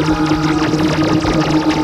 よろしくお願いします。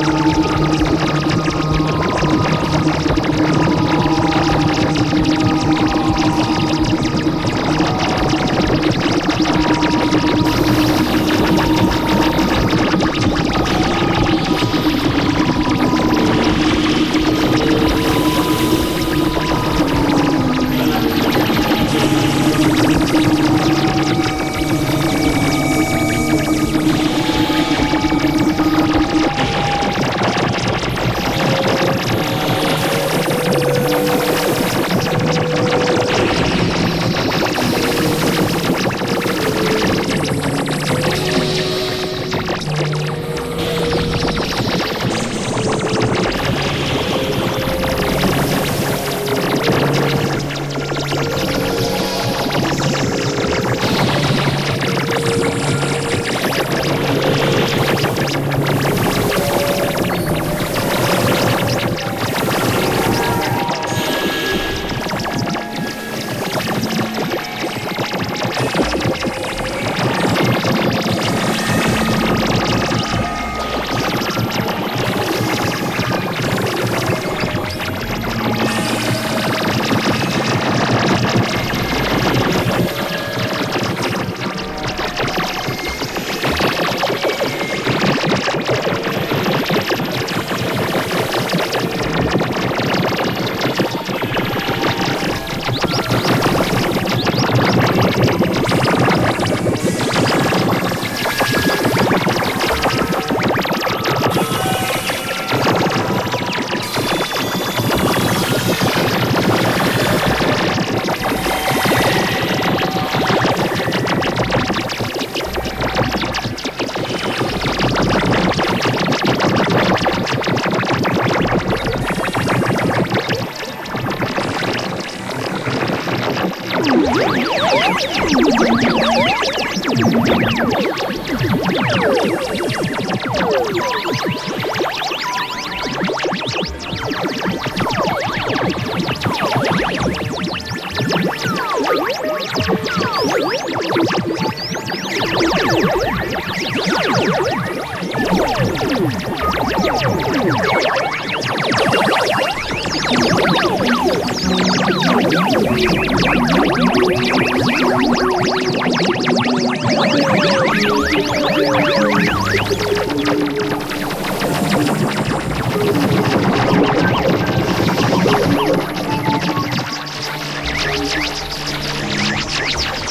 Let's go.